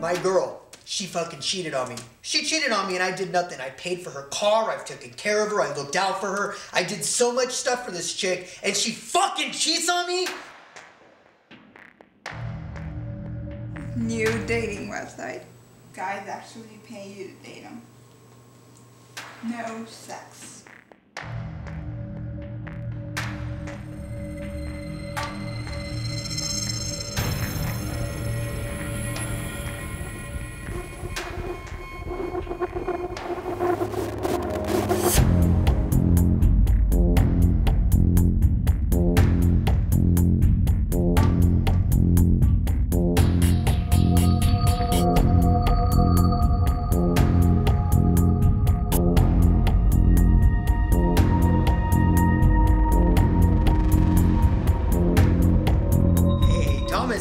My girl, she fucking cheated on me. She cheated on me and I did nothing. I paid for her car, I've taken care of her, I looked out for her. I did so much stuff for this chick and she fucking cheats on me? New dating website. Guys actually pay you to date them. No sex.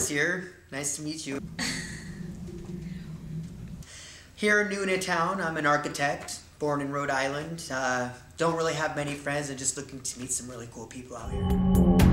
Here. Nice to meet you. Here in Nuna Town, I'm an architect, born in Rhode Island. Uh, don't really have many friends and just looking to meet some really cool people out here.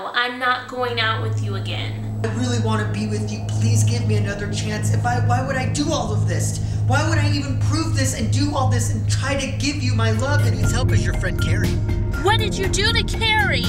No, I'm not going out with you again. I really want to be with you. Please give me another chance. If I, why would I do all of this? Why would I even prove this and do all this and try to give you my love? And needs help is your friend Carrie. What did you do to Carrie?